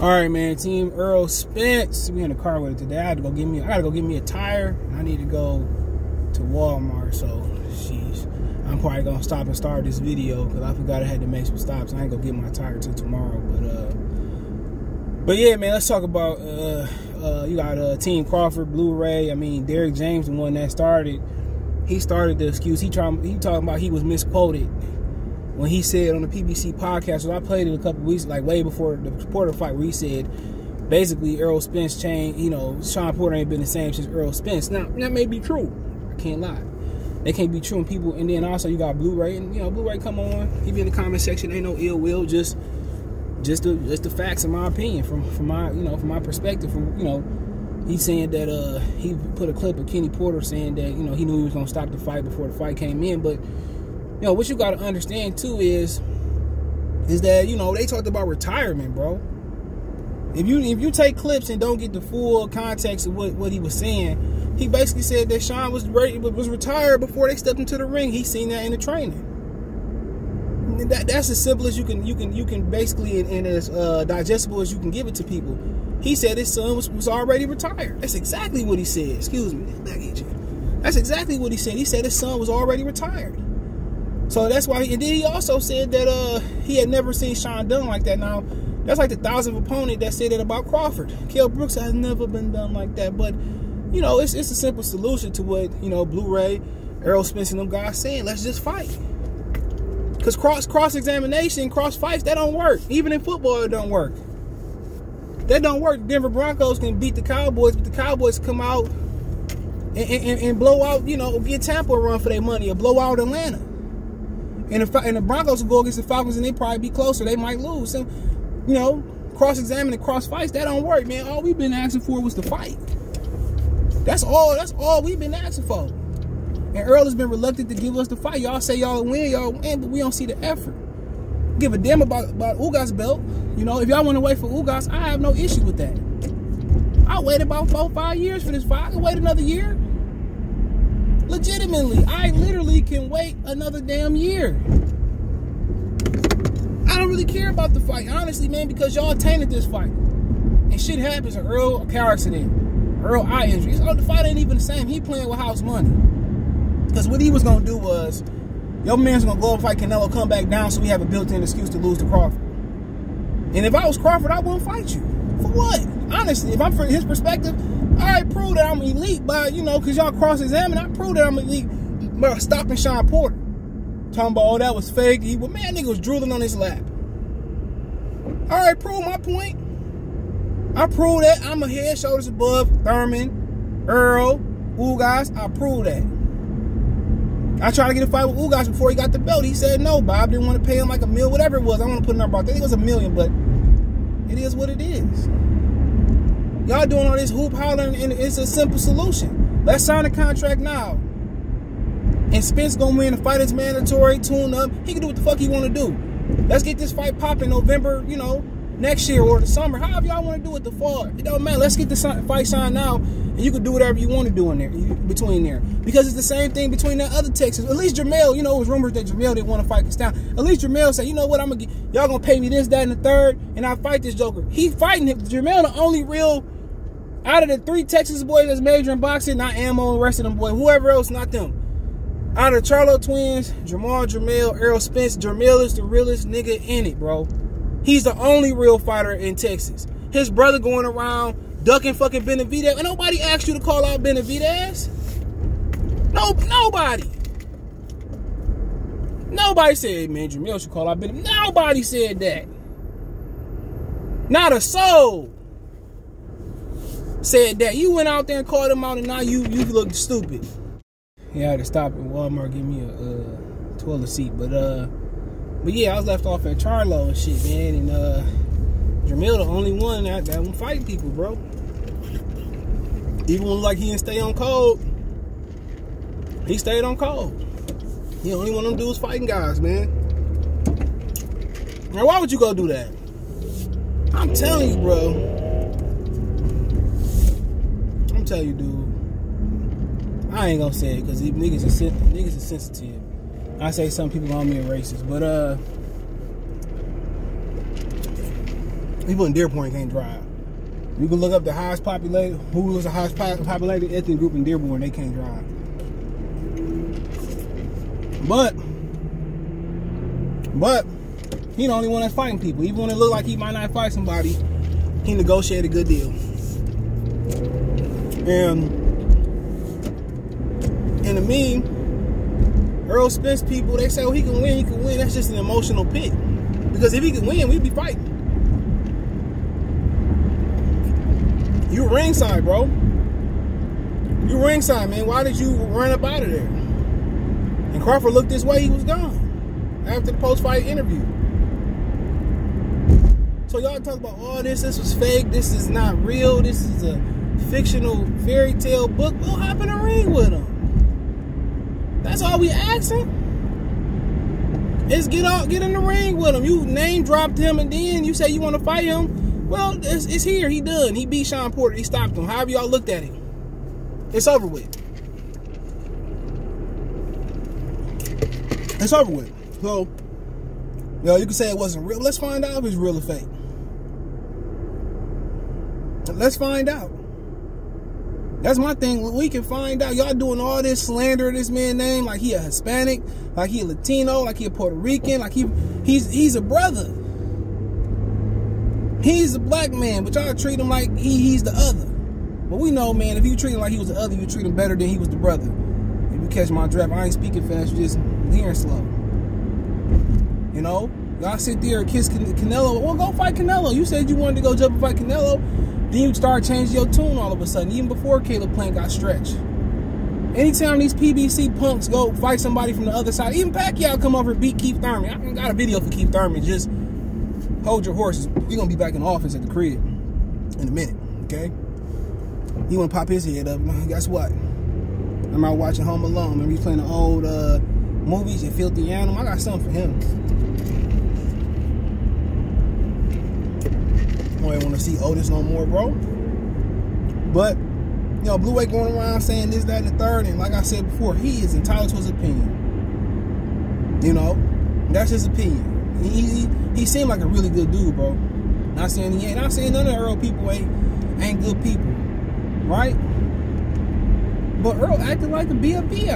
All right, man. Team Earl Spence. We in the car with it today. I had to go get me. I gotta go get me a tire. I need to go to Walmart. So, sheesh. I'm probably gonna stop and start this video because I forgot I had to make some stops. I ain't gonna get my tire till tomorrow. But uh, but yeah, man. Let's talk about uh, uh, you got uh, Team Crawford, Blu-ray. I mean, Derrick James, the one that started. He started the excuse. He trying. He talking about he was misquoted when he said on the PBC podcast, so I played it a couple weeks, like way before the Porter fight, where he said basically Earl Spence changed, you know, Shawn Porter ain't been the same since Earl Spence. Now, that may be true. I can't lie. They can't be true and people and then also you got Blu-ray and you know, Blu-ray come on. Be in the comment section, ain't no ill will, just just the just the facts in my opinion, from from my you know, from my perspective, from you know, he's saying that uh he put a clip of Kenny Porter saying that, you know, he knew he was gonna stop the fight before the fight came in, but you know what you got to understand too is is that you know they talked about retirement, bro. If you if you take clips and don't get the full context of what, what he was saying, he basically said that Shawn was ready, was retired before they stepped into the ring. He seen that in the training. That, that's as simple as you can you can you can basically and, and as uh, digestible as you can give it to people. He said his son was, was already retired. That's exactly what he said. Excuse me, That's exactly what he said. He said his son was already retired. So that's why, he, and then he also said that uh, he had never seen Shawn done like that. Now, that's like the thousandth opponent that said it about Crawford. Kell Brooks has never been done like that. But, you know, it's, it's a simple solution to what, you know, Blu-ray, Errol Spence, and them guys saying. Let's just fight. Because cross, cross-examination, cross-fights, that don't work. Even in football, it don't work. That don't work. Denver Broncos can beat the Cowboys, but the Cowboys come out and, and, and blow out, you know, get Tampa a run for their money or blow out Atlanta. And the, and the Broncos will go against the Falcons and they probably be closer. They might lose. So, you know, cross examining cross fights, that don't work, man. All we've been asking for was the fight. That's all, that's all we've been asking for. And Earl has been reluctant to give us the fight. Y'all say y'all win, y'all win, but we don't see the effort. Give a damn about, about Ugas belt. You know, if y'all want to wait for Ugas, I have no issue with that. I waited about four, five years for this fight. I can wait another year. Legitimately, I literally can wait another damn year. I don't really care about the fight, honestly, man, because y'all tainted this fight. And shit happens. An Earl, a car accident, Earl eye injury. So oh, the fight ain't even the same. He playing with house money. Because what he was going to do was, your man's going to go and fight Canelo, come back down so we have a built-in excuse to lose to Crawford. And if I was Crawford, I wouldn't fight you. For what? Honestly, if I'm from his perspective, I prove that I'm elite by, you know, because y'all cross-examine. I prove that I'm elite by stopping Shawn Porter. Talking about, oh, that was fake. He, well, man, nigga was drooling on his lap. All right, prove my point. I prove that I'm a head, shoulders above Thurman, Earl, Ugas. I prove that. I tried to get a fight with Ugas before he got the belt. He said no. Bob didn't want to pay him like a mil, whatever it was. I want to put a number out there. I think it was a million, but it is what it is. Y'all doing all this hoop hollering, and it's a simple solution. Let's sign a contract now. And Spence gonna win. The fight is mandatory. Tune up. He can do what the fuck he want to do. Let's get this fight popping November. You know, next year or the summer. However y'all want to do it, the fall. It don't matter. Let's get the fight signed now, and you can do whatever you want to do in there between there. Because it's the same thing between that other Texas. At least Jermell, you know, it was rumors that Jermell didn't want to fight this down. At least Jermell said, you know what, I'm gonna get y'all gonna pay me this, that, and the third, and I fight this Joker. He fighting him. Jermell, the only real out of the three Texas boys that's major in boxing, not Ammo, the rest of them boys, whoever else, not them. Out of the Charlo twins, Jermall, Jermell, Errol Spence, Jermell is the realest nigga in it, bro. He's the only real fighter in Texas. His brother going around ducking fucking Benavidez. And nobody asked you to call out Benavidez. No, nobody. Nobody said, man, Jermell should call out Benavidez. Nobody said that. Not a soul said that. You went out there and called him out, and now you you look stupid. Yeah, I had to stop at Walmart, give me a uh, toilet seat, but uh, but yeah, I was left off at Charlo and shit, man, and uh, Jermell the only one that that will fight people, bro. Even when like he didn't stay on code, he stayed on code. He only one of them dudes fighting guys, man. Now, why would you go do that? I'm telling you, bro tell you, dude. I ain't gonna say it because niggas are niggas are sensitive. I say some people call me a racist, but uh, People in Dearborn can't drive. You can look up the highest populated, who was the highest populated ethnic group in Dearborn, they can't drive. But, but, he the only one that's fighting people. Even when it look like he might not fight somebody, he negotiated a good deal. And, and to me, Errol Spence people, they say, oh, he can win, he can win. That's just an emotional pick. Because if he can win, we'd be fighting. You ringside, bro. You ringside, man. Why did you run up out of there? And Crawford looked this way, he was gone. After the post-fight interview. So y'all talk about all oh, this, this was fake, this is not real, this is a fictional fairy tale book. We'll hop in the ring with him. That's all we asking. Is get out, get in the ring with him. You name dropped him, and then you say you want to fight him. Well, it's, it's here. He done. He beat Shawn Porter. He stopped him. However y'all looked at him, it's over with. It's over with. So, you know, you can say it wasn't real. Let's find out if it's real or fake. Let's find out. That's my thing. We can find out. Y'all doing all this slander of this man's name like he a Hispanic, like he a Latino, like he a Puerto Rican, like he he's he's a brother. He's a black man, but y'all treat him like he he's the other. But we know, man, if you treat him like he was the other, you treat him better than he was the brother. If you catch my drift, I ain't speaking fast, just hearing slow. You know? Y'all sit there and kiss Canelo. Well, go fight Canelo. You said you wanted to go jump and fight Canelo. Then you start changing your tune all of a sudden, even before Caleb Plant got stretched. Anytime these PBC punks go fight somebody from the other side, even Pacquiao come over and beat Keith Thurman. I got a video for Keith Thurman. Just hold your horses. Going to be back in the office at the crib in a minute, okay? He want to pop his head up. Guess what? I'm out watching Home Alone. Remember he's playing the old uh, movies and Filthy Animal? I got something for him. Don't want to see Otis no more, bro. But, you know, Blue Wave going around saying this, that, and the third. And like I said before, he is entitled to his opinion. You know, that's his opinion. He, he, he seemed like a really good dude, bro. Not saying he ain't. Not saying none of the Earl people ain't, ain't good people. Right? But Earl acting like a BFB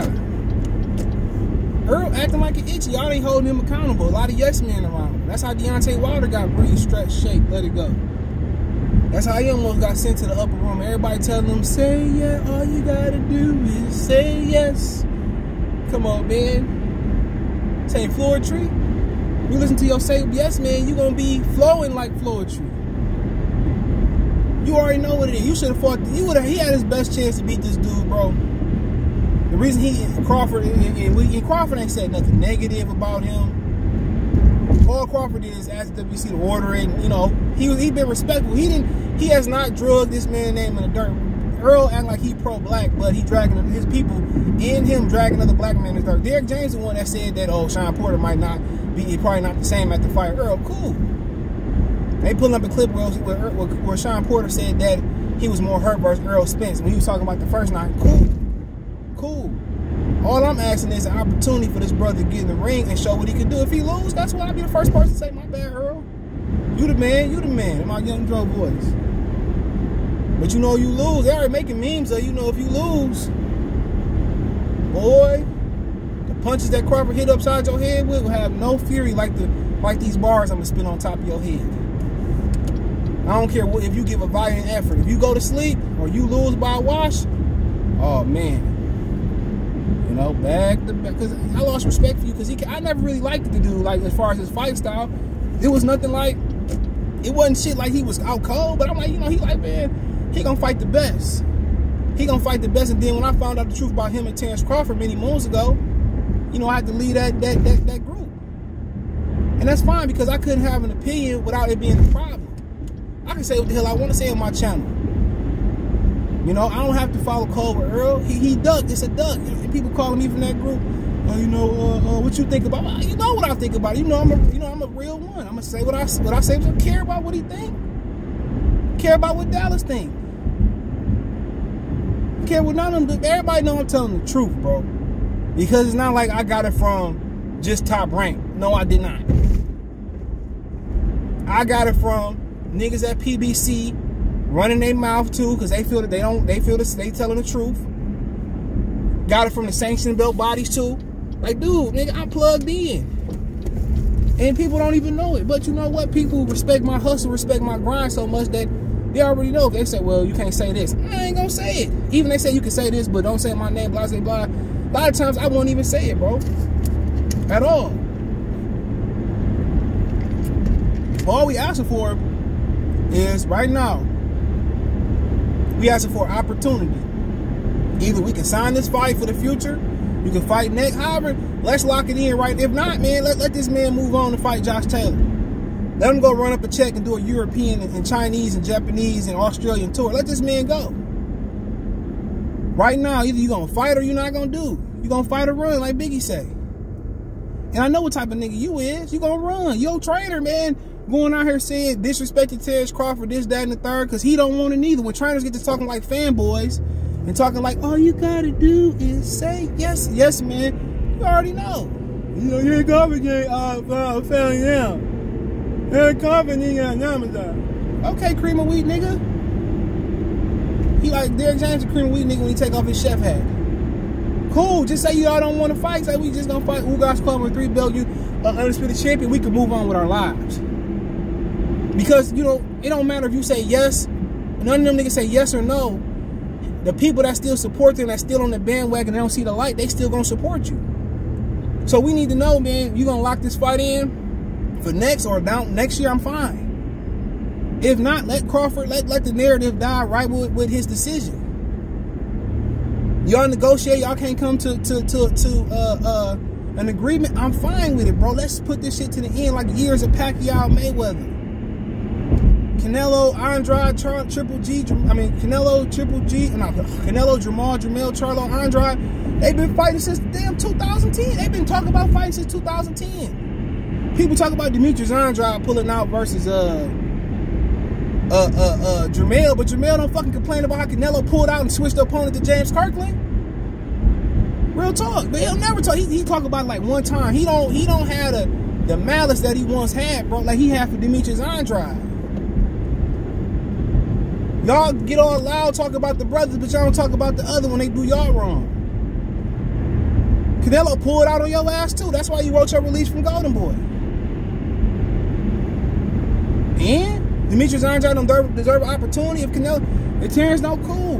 Earl acting like an itchy. Y'all ain't holding him accountable. A lot of yes men around. That's how Deontay Wilder got breathed, stretched, shake, let it go. That's how he almost got sent to the upper room. Everybody telling him, say yeah, all you gotta do is say yes. Come on, man. Say Floetry. You listen to your say yes, man, you gonna be flowing like Floetry. You already know what it is. You should have fought. You would have. He had his best chance to beat this dude, bro. The reason he Crawford and, and, and Crawford ain't said nothing negative about him. Paul Crawford is asked WC to order it. You know, he was he been respectful. He didn't. He has not drugged this man's name in the dirt. Earl act like he pro-black, but he dragging his people in him dragging other black men in the dirt. Derrick James the one that said that oh Shawn Porter might not be probably not the same at the fight. Earl, cool. They pulling up a clip where, where, where Shawn Porter said that he was more hurt versus Earl Spence when he was talking about the first night. Cool, cool. All I'm asking is an opportunity for this brother to get in the ring and show what he can do. If he lose, that's why I'll be the first person to say, my bad, Earl. You the man, you the man, in my young drug voice. But you know you lose. They already making memes of you know if you lose. Boy, the punches that Crawford hit upside your head with will have no fury like the like these bars I'm gonna spin on top of your head. I don't care what if you give a valiant effort. If you go to sleep or you lose by a wash, oh man, you know, back to back. Because I lost respect for you because he. I never really liked the dude. Like as far as his fight style, it was nothing like. It wasn't shit like he was out cold. But I'm like, you know, he like man, he gonna fight the best. He gonna fight the best. And then when I found out the truth about him and Terence Crawford many moons ago, you know, I had to leave that that that, that group. And that's fine because I couldn't have an opinion without it being a problem. I can say what the hell I want to say on my channel. You know, I don't have to follow Culver Earl. He, he ducked. It's a duck. And people calling me from that group. Uh, you know, uh, uh, what you think about? You know what I think about. You know, I'm a, you know, I'm a real one. I'm gonna say what I what I say. I care about what he think. Care about what Dallas think. Care what none of them. Everybody know I'm telling the truth, bro. Because it's not like I got it from just top rank. No, I did not. I got it from niggas at PBC running their mouth too, because they feel that they don't, they feel that they telling the truth. Got it from the sanctioned belt bodies too. Like, dude, nigga, I'm plugged in. And people don't even know it. But you know what? People respect my hustle, respect my grind so much that they already know. They say, well, you can't say this. I ain't gonna say it. Even they say you can say this, but don't say my name, blah, blah, blah. A lot of times I won't even say it, bro. At all. All we asking for is right now, we asking for opportunity. Either we can sign this fight for the future, you can fight next. However, let's lock it in right. If not, man, let, let this man move on and fight Josh Taylor. Let him go run up a check and do a European and Chinese and Japanese and Australian tour. Let this man go. Right now, either you're gonna fight or you're not gonna do. You're gonna fight or run, like Biggie say. And I know what type of nigga you is. You're gonna run. Yo, trainer, man, going out here saying disrespecting Terence Crawford, this, that, and the third, because he don't want it neither. When trainers get to talking like fanboys and talking like, all you gotta do is say yes, yes, man. You already know. You know, you ain't confident, uh, uh, failing. Eric Carver nigga Namazar. Okay, cream of wheat nigga. He like Derrick James cream of wheat nigga when he take off his chef hat. Cool, just say y'all don't want to fight. Say we just gonna fight Ugas Club belt you uh, undisputed champion. We can move on with our lives. Because you know it don't matter if you say yes. None of them niggas say yes or no. The people that still support them, that still on the bandwagon, they don't see the light. They still gonna support you. So we need to know, man. You gonna lock this fight in? for next or down next year, I'm fine. If not, let Crawford let let the narrative die right with, with his decision. Y'all negotiate. Y'all can't come to to to to uh, uh, an agreement. I'm fine with it, bro. Let's put this shit to the end, like years of Pacquiao Mayweather. Canelo, Andrade, Char Triple G, I mean Canelo, Triple G, no, Canelo, Jermall, Jamel, Charlo, Andrade. They've been fighting since damn 2010. They've been talking about fighting since 2010 people talk about Demetrius Andrade pulling out versus uh uh uh uh Jermell, but Jermell don't fucking complain about how Canelo pulled out and switched the opponent to James Kirkland. Real talk, but he'll never talk. He, he talk about like one time. He don't he don't have the the malice that he once had, bro. Like he had for Demetrius Andrade. Y'all get all loud talk about the brothers, but y'all don't talk about the other when they do y'all wrong. Canelo pulled out on your ass too. That's why you wrote your release from Golden Boy. And Demetrius Andrade don't deserve, deserve an opportunity if Canelo, if Terence no cool.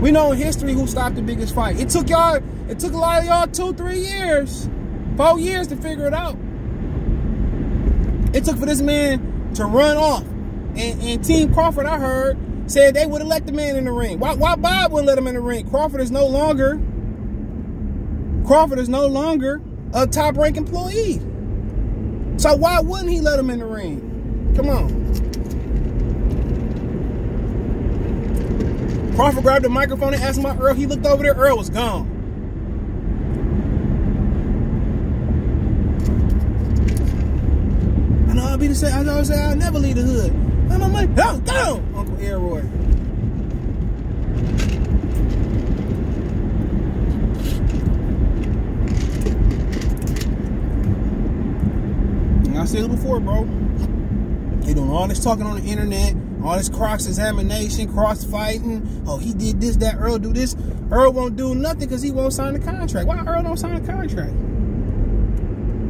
We know in history who stopped the biggest fight. It took y'all, it took a lot of y'all two, three years, four years to figure it out. It took for this man to run off. And, and Team Crawford, I heard, said they would have let the man in the ring. Why, why Bob wouldn't let him in the ring? Crawford is no longer, Crawford is no longer a top-rank employee. So why wouldn't he let him in the ring? Come on. Crawford grabbed the microphone and asked about Earl. He looked over there. Earl was gone. I know I'll be the same. I always say I'll never leave the hood. I said it before, bro. They doing all this talking on the internet, all this cross-examination, cross-fighting. Oh, he did this, that, Earl do this. Earl won't do nothing because he won't sign the contract. Why Earl don't sign the contract?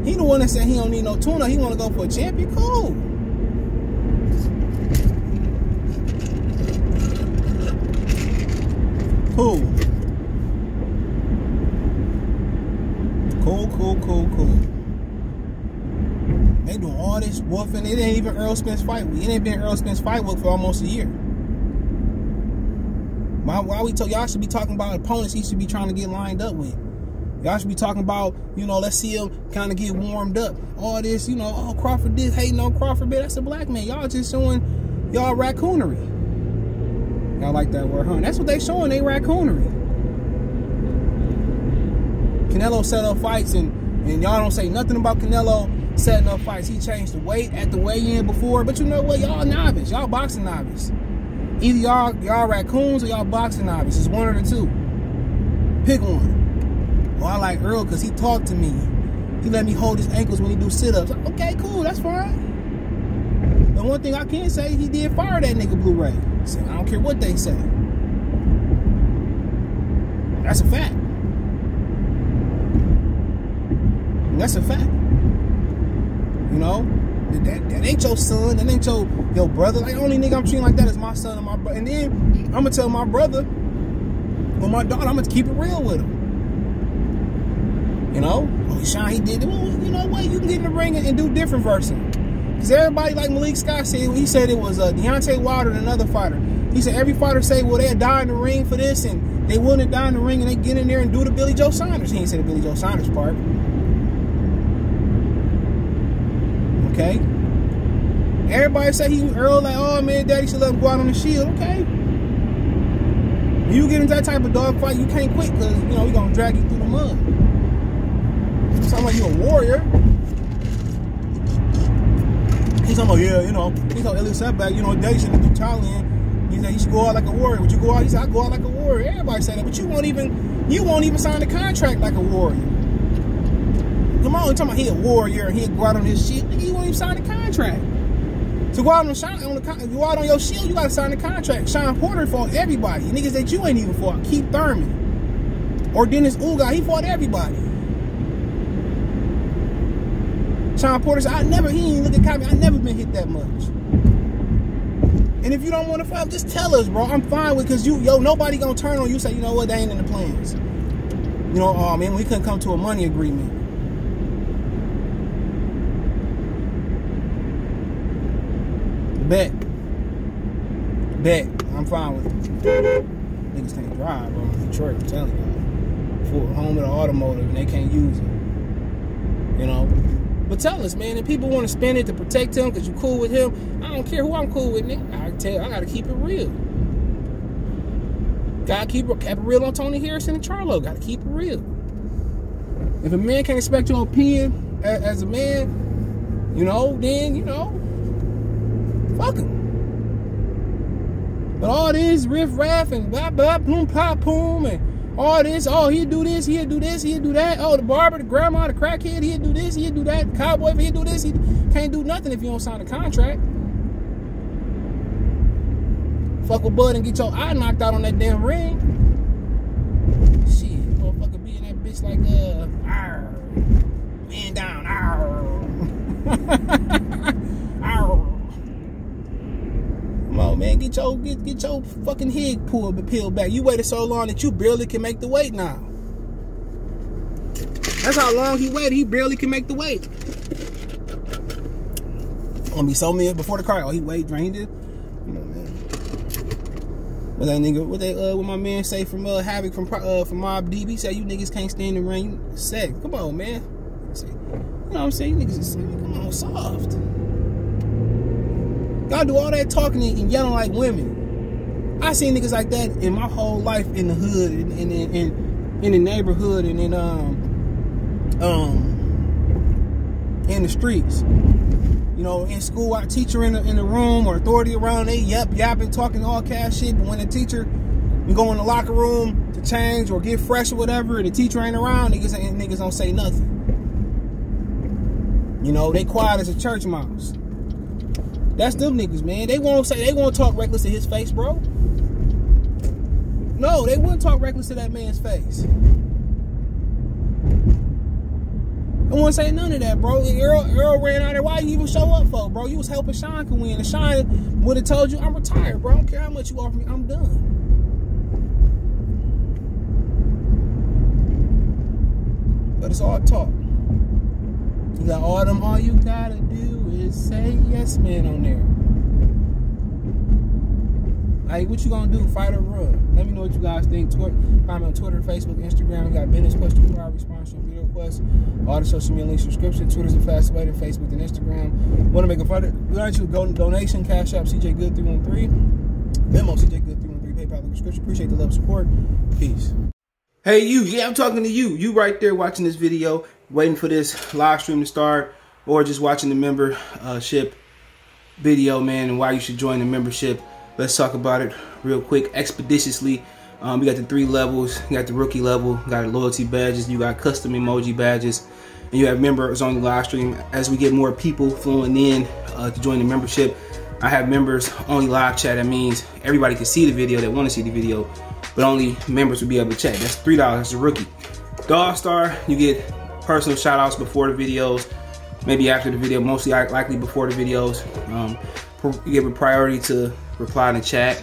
He the one that said he don't need no tuna. He want to go for a champion. Cool. Cool, cool, cool, cool. They doing all wolfing. It ain't even Earl Spence fight week. It ain't been Earl Spence fight week for almost a year. Why, why we talk? Y'all should be talking about opponents he should be trying to get lined up with. Y'all should be talking about, you know, let's see him kind of get warmed up. All this, you know, oh, Crawford did hating on Crawford, but that's a black man. Y'all just showing y'all raccoonery. Y'all like that word, huh? That's what they showing, they raccoonery. Canelo set up fights and, and y'all don't say nothing about Canelo setting up fights. He changed the weight at the weigh-in before, but you know what? Y'all novice. Y'all boxing novice. Either y'all y'all raccoons or y'all boxing novice. It's one or the two. Pick one. Well, I like Earl because he talked to me. He let me hold his ankles when he do sit-ups. Okay, cool. That's fine. the one thing I can say, he did fire that nigga Blu-ray. I don't care what they say. That's a fact. That's a fact. You know, that, that ain't your son. That ain't your your brother. Like only nigga I'm treating like that is my son and my brother. And then I'm gonna tell my brother or my daughter, I'm gonna keep it real with him. You know, oh Shawn, he did it. Well, you know what? You can get in the ring and, and do different version. Because everybody, like Malik Scott said, he said it was uh, Deontay Wilder and another fighter. He said every fighter say, well, they'll die in the ring for this, and they wouldn't die in the ring, and they get in there and do the Billy Joe Saunders. He ain't say the Billy Joe Saunders part. Okay. Everybody say he Earl like, oh man, daddy should let him go out on the shield. Okay. You get into that type of dog fight, you can't quit because you know we gonna drag you through the mud. Sound like you a warrior. He's talking about, yeah, you know, he's talking Elliot setback, you know, daddy should do Italian. He said he should go out like a warrior. Would you go out? He said, I go out like a warrior. Everybody say that, but you won't even you won't even sign the contract like a warrior. Come on, you talking about he a warrior and he'll go out on his shit. You won't even sign the contract. To go out on, Sean, on the go out on your shield, you gotta sign the contract. Shawn Porter fought everybody. Niggas that you ain't even fought. Keith Thurman. Or Dennis Uga, he fought everybody. Shawn Porter said, I never, he ain't look at me. I never been hit that much. And if you don't want to fight, just tell us, bro. I'm fine with because you, yo, nobody gonna turn on you say, you know what, they ain't in the plans. You know, um, oh man, we couldn't come to a money agreement. Bet. Bet. I'm fine with it. Niggas can't drive. In Detroit, I'm telling y'all. For home of the automotive and they can't use it. You know? But tell us, man, if people want to spend it to protect him because you cool with him, I don't care who I'm cool with, nigga. I tell you, I gotta keep it real. Gotta keep, keep it real on Tony Harrison and Charlo. Gotta keep it real. If a man can't expect your opinion as a man, you know, then, you know, fuck him. But all this riff raff and blah blah boom pop boom and all this. Oh, he'd do this, he'd do this, he'd do that. Oh, the barber, the grandma, the crackhead, he'd do this, he'd do that. The cowboy, he'd do this. He can't do nothing if you don't sign a contract. Fuck with Bud and get your eye knocked out on that damn ring. Shit, motherfucker be in that bitch like, uh, arr, man down, arr. Come on, man. Get your get get your fucking head pulled peeled back. You waited so long that you barely can make the weight now. That's how long he waited. He barely can make the weight. Gonna be so many before the car. Oh, he weighed drained it. Come on, man. What that nigga? What they? Uh, what my man say from uh Havoc from uh from Mobb Deep? Say you niggas can't stand the rain. Say, come on, man. You know what I'm saying? You niggas come on, soft. Y'all do all that talking and yelling like women. I seen niggas like that in my whole life in the hood and in, in, in, in, the neighborhood and in um um in the streets. You know, in school, our teacher in the, in the room or authority around, they yep, yapping, talking all cash shit. But when the teacher you go in the locker room to change or get fresh or whatever, and the teacher ain't around, niggas niggas don't say nothing. You know, they quiet as a church mouse. That's them niggas, man. They won't say they won't talk reckless to his face, bro. No, they wouldn't talk reckless to that man's face. I won't say none of that, bro. Earl, Earl ran out there. Why you even show up for, bro? You was helping Shawn can win. And Shawn would have told you, I'm retired, bro. I don't care how much you offer me. I'm done. But it's all talk. You got all them, all you gotta do is say yes, man, on there. Like, what you gonna do? Fight or run? Let me know what you guys think. Twitter, comment on Twitter, Facebook, Instagram. We got business question, inquiry, response, video requests. All the social media links, subscription. Twitter's the fastest way to Facebook and Instagram. Want to make a further you donation? Cash App CJ Good 313. Venmo CJ Good 313. PayPal the description. Appreciate the love support. Peace. Hey, you. Yeah, I'm talking to you. You right there watching this video waiting for this live stream to start or just watching the membership video, man, and why you should join the membership. Let's talk about it real quick, expeditiously. Um, we got the three levels. You got the rookie level, you got loyalty badges, you got custom emoji badges, and you have members on the live stream. As we get more people flowing in, uh, to join the membership. I have members only live chat. That means everybody can see the video that want to see the video, but only members will be able to chat. That's three dollars. That's a rookie. Dog Star, you get personal shout outs before the videos, maybe after the video, mostly likely before the videos. Um, give a priority to reply in the chat.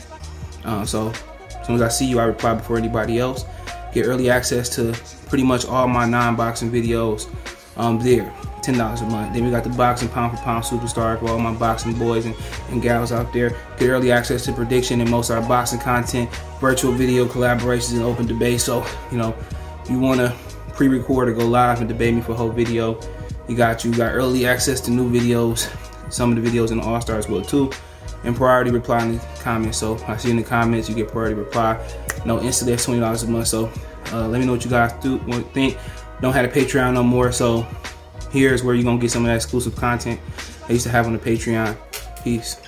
Uh, so as soon as I see you, I reply before anybody else. Get early access to pretty much all my non-boxing videos um, there. $10 a month. Then we got the boxing pound for pound superstar for all my boxing boys and, and gals out there. Get early access to prediction and most of our boxing content, virtual video collaborations and open debate. So, you know, you want to pre-record or go live and debate me for a whole video, you got you. got early access to new videos. Some of the videos in the All-Stars will too. And priority reply in the comments. So I see in the comments, you get priority reply. No, instantly that's $20 a month. So uh, let me know what you guys do, think. Don't have a Patreon no more. So here's where you're to get some of that exclusive content I used to have on the Patreon. Peace.